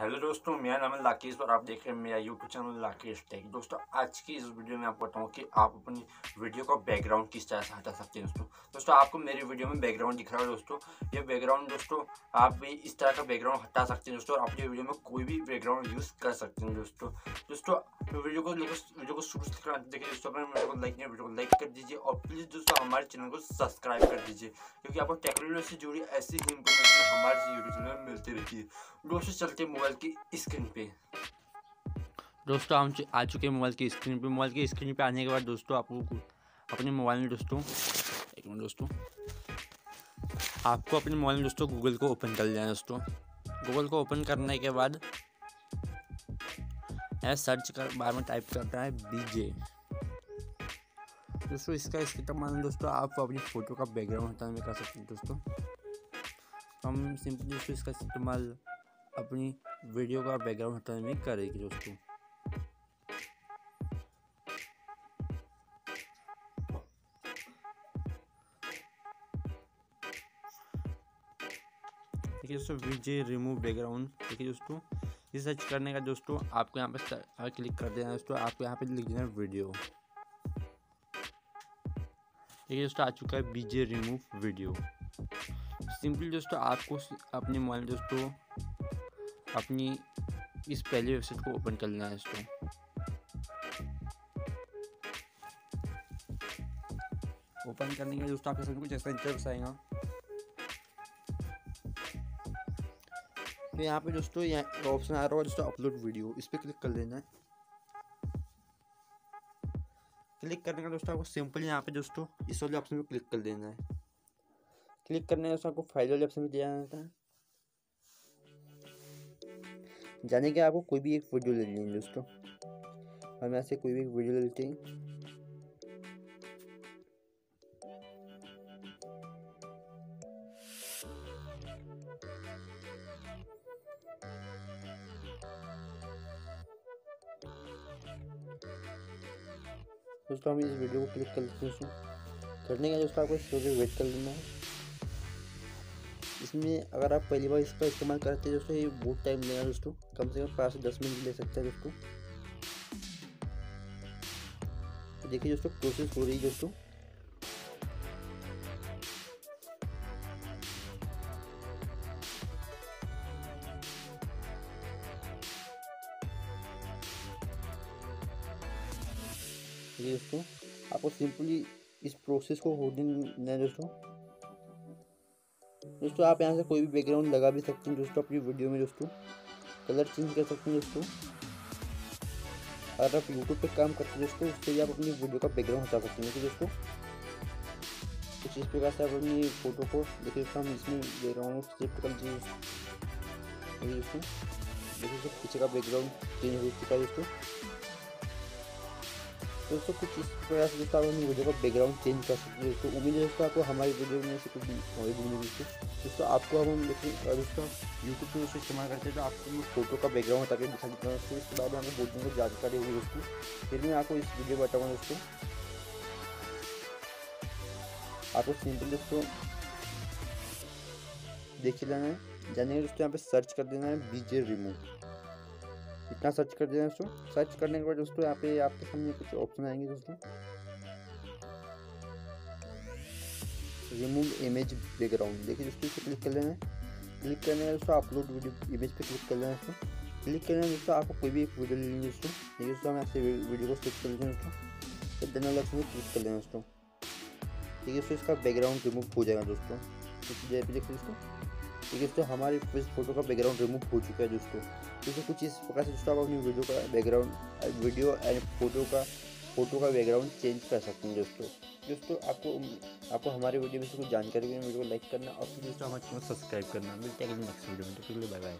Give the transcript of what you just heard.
Hello दोस्तों मेरा नाम है लाकेश और आप देख रहे हैं मेरा यूट्यूब चैनल लाकेश टेक। दोस्तों, आज की इस वीडियो में आपको बताऊँ कि आप अपनी वीडियो का बैकग्राउंड किस तरह से हटा सकते हैं दोस्तों। दोस्तों, आपको मेरी वीडियो में बैकग्राउंड दिख रहा है दोस्तों। ये बैकग्राउंड दोस्तों, आप भी इस तरह का बैकग्राउंड हटा सकते हैं दोस्तों और अपनी वीडियो में कोई भी बैकग्राउंड यूज़ कर सकते हैं दोस्तों। दोस्तों वीडियो को वीडियो को शुरू से देखिए वीडियो को लाइक नहीं वीडियो को लाइक कर दीजिए और प्लीज़ दोस्तों हमारे चैनल को सब्सक्राइब कर दीजिए, क्योंकि आपको टेक्नोलॉजी से जुड़ी ऐसी ही इंफॉर्मेशन हमारे यूट्यूब चैनल में मिलती रहती है। दोस्तों चलते मोबाइल की स्क्रीन पे। दोस्तों हम आ चुके हैं मोबाइल की स्क्रीन पे। मोबाइल की स्क्रीन पे आने के बाद दोस्तों आपको अपने मोबाइल में दोस्तों, एक मिनट दोस्तों, आपको अपने मोबाइल में दोस्तों गूगल को ओपन कर लेना है दोस्तों। गूगल को ओपन करने के बाद सर्च कर, बार में टाइप करना है बीजे दोस्तों, इसका इस्तेमाल दोस्तों आप अपनी फ़ोटो का बैकग्राउंड हटाने में कर सकते हैं दोस्तों। हम सिंपली दोस्तों, इसका इस्तेमाल अपनी वीडियो का बैकग्राउंड हटाने में करेगी दोस्तों। देखिए दोस्तों वीजे रिमूव बैकग्राउंड देखिए दोस्तों। ये सर्च करने का दोस्तों आपको यहाँ पे क्लिक कर देना दोस्तों, आपको यहाँ पे लिख देना वीडियो। देखिए दोस्तों, आ चुका है बीजे रिमूव वीडियो सिंपली दोस्तों, आपको अपने मोबाइल दोस्तों, अपनी इस पहले वेबसाइट को ओपन कर लेना है दोस्तों। ओपन करने के दोस्तों आपके सामने कुछ ऐसा इंटरव्यूस आएगा। तो यहाँ पे दोस्तों, यहाँ ऑप्शन आ रहा है दोस्तों अपलोड वीडियो इस पर क्लिक कर देना है। क्लिक करने का दोस्तों आपको सिंपल यहाँ पे दोस्तों, इस वाले ऑप्शन पे क्लिक कर देना है। क्लिक करने का दोस्तों आपको फ़ाइल वाले ऑप्शन पे दिया जाता है। जाने के आपको कोई भी एक वीडियो ले लेंगे दोस्तों। हम यहाँ से कोई भी एक वीडियो ले लेते हैं। दोस्तों, हम इस वीडियो को क्लिक कर लेते हैं करने का दोस्तों, आपको थोड़ी वेट कर लेना है। इसमें अगर आप पहली बार इसका इस्तेमाल करते हैं दोस्तों, ये बहुत टाइम लेगा दोस्तों। कम से कम पाँच से दस मिनट ले सकते हैं दोस्तों। देखिए दोस्तों प्रोसेस हो रही है दोस्तों। ये दोस्तों आपको सिंपली इस प्रोसेस को होने दोस्तों। दोस्तों, आप यहाँ से कोई भी बैकग्राउंड लगा भी सकते हैं दोस्तों अपनी वीडियो में दोस्तों। कलर चेंज कर सकते हैं दोस्तों। अगर आप यूट्यूब पे काम करते हैं दोस्तों, उससे भी आप अपनी वीडियो का बैकग्राउंड हटा सकते हैं। दोस्तों? कुछ इस प्रकार से आप अपनी फ़ोटो को देखिए हम इसमें बैकग्राउंड शिफ्ट कर लीजिए दोस्तों? देखिए पीछे का बैकग्राउंड चेंज हो चुका है दोस्तों। दोस्तों कुछ इस प्रकार से दोस्तों आप वीडियो का बैकग्राउंड चेंज कर सकते हैं। दोस्तों उम्मीद है दोस्तों आपको हमारी वीडियो में से कुछ नॉलेज मिली दोस्तों दोस्तों आपको हम देखिए दोस्तों यूट्यूब पे दोस्तों इस्तेमाल करते हैं तो आपको फ़ोटो का बैकग्राउंड हटा के दिखा देता हूँ दोस्तों इसके बाद हमें बहुत दिन जानकारी होगी दोस्तों फिर मैं आपको इस वीडियो बताऊँगा दोस्तों आपको सिंपल दोस्तों देखिए लेना है। जानेंगे दोस्तों यहाँ पे सर्च कर देना है बीजे रिमूव इतना सर्च कर देना दोस्तों। सर्च करने के बाद दोस्तों, यहाँ पे आपके सामने कुछ ऑप्शन आएँगे दोस्तों। रिमूव इमेज बैकग्राउंड देखिए दोस्तों, इसे क्लिक कर लेना है। क्लिक करने का दोस्तों अपलोड वीडियो इमेज पे क्लिक कर लेना दोस्तों। क्लिक करने में दोस्तों, आपको कोई भी एक वीडियो ले लेंगे दोस्तों। देखिए दोस्तों, हम ऐसे वीडियो को क्लिक कर लेते हैं दोस्तों। फिर जनरल ऑप्शन में क्लिक कर लेना दोस्तों। ठीक है दोस्तों, इसका बैकग्राउंड रिमूव हो जाएगा दोस्तों। देखिए दोस्तों। ठीक है दोस्तों हमारी फ़ोटो का बैकग्राउंड रिमूव हो चुका है दोस्तों। दोस्तों कुछ इस प्रकार से दोस्तों आप अपनी वीडियो का बैकग्राउंड वीडियो एंड फ़ोटो का फ़ोटो का बैकग्राउंड चेंज कर सकते हैं दोस्तों। दोस्तों, आपको आपको हमारे वीडियो में से कुछ जानकारी वीडियो को लाइक करना और दोस्तों, हमारे चैनल सब्सक्राइब करना। मिलते हैं नेक्स्ट वीडियो में। तो बाय बाय